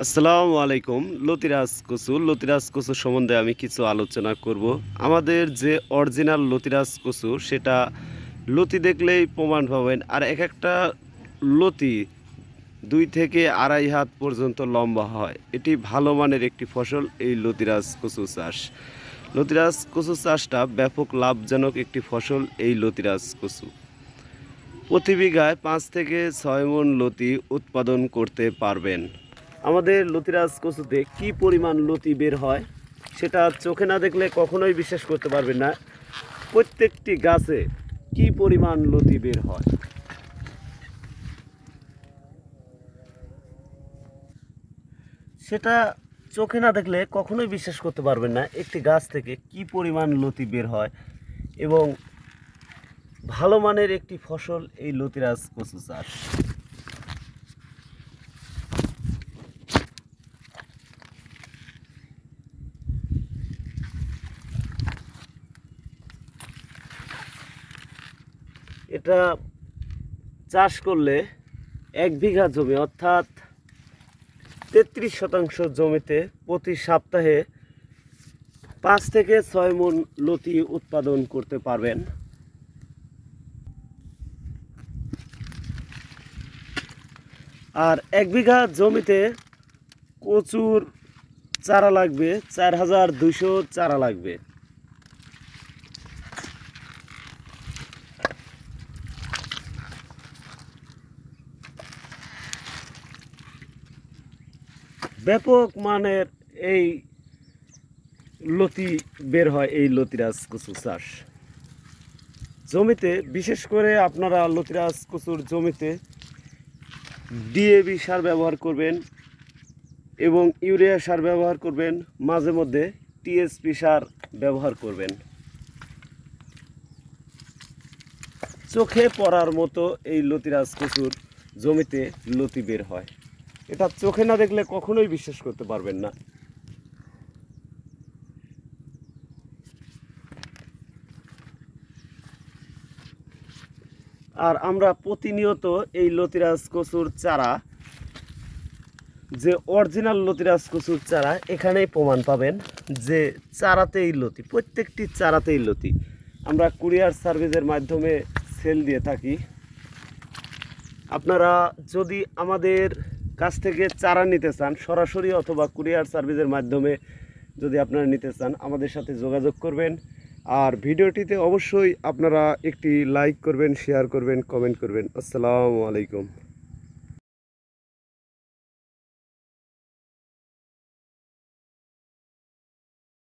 আসসালামু আলাইকুম। লতিরাজ কচু লতিরাজ কচু সম্বন্ধে আমি কিছু আলোচনা করব। আমাদের যে অরিজিনাল লতিরাজ কচু সেটা লতি দেখলেই প্রমাণ পাবেন। আর এক একটা লতি দুই থেকে আড়াই হাত পর্যন্ত লম্বা হয়। এটি ভালো মানের একটি ফসল এই লতিরাজ কচু চাষ। লতিরাজ কচু চাষটা ব্যাপক লাভজনক একটি ফসল এই লতিরাজ কচু প্রতি বিঘায় পাঁচ থেকে ছয় মন লতি উৎপাদন করতে পারবেন। আমাদের লতিরাজ কচুতে কি পরিমাণ লতি বের হয়, সেটা চোখে না দেখলে কখনোই বিশ্বাস করতে পারবেন না। প্রত্যেকটি গাছে কি পরিমাণ লতি বের হয়? সেটা চোখে না দেখলে কখনোই বিশ্বাস করতে পারবেন না একটি গাছ থেকে কি পরিমাণ লতি বের হয় এবং ভালো মানের একটি ফসল এই লতিরাজ কচু চাষ। এটা চাষ করলে এক বিঘা জমি, অর্থাৎ তেত্রিশ শতাংশ জমিতে প্রতি সপ্তাহে পাঁচ থেকে ছয় মন লতি উৎপাদন করতে পারবেন। আর এক বিঘা জমিতে কচুর চারা লাগবে, চার হাজার দুশো চারা লাগবে। ব্যাপক মানের এই লতি বের হয় এই লতিরাজ কচু চাষ। জমিতে, বিশেষ করে আপনারা লতিরাজ কচুর জমিতে ডিএবি সার ব্যবহার করবেন এবং ইউরিয়া সার ব্যবহার করবেন, মাঝে মধ্যে টিএসপি সার ব্যবহার করবেন। চোখে পড়ার মতো এই লতিরাজ কচুর জমিতে লতি বের হয়। এটা চোখে না দেখলে কখনোই বিশ্বাস করতে পারবেন না। আর আমরা প্রতিনিয়ত এই লতিরাজ কচুর চারা, যে অরিজিনাল লতিরাজ কচুর চারা, এখানেই প্রমাণ পাবেন যে চারাতেই লতি, প্রত্যেকটি চারাতেই লতি। আমরা কুরিয়ার সার্ভিসের মাধ্যমে সেল দিয়ে থাকি। আপনারা যদি আমাদের কাছ থেকে চারা নিতে চান, সরাসরি অথবা কুরিয়ার সার্ভিসের মাধ্যমে যদি আপনারা নিতে চান, আমাদের সাথে যোগাযোগ করবেন। আর ভিডিওটিতে অবশ্যই আপনারা একটি লাইক করবেন শেয়ার করবেন কমেন্ট করবেন। আসসালামু আলাইকুম।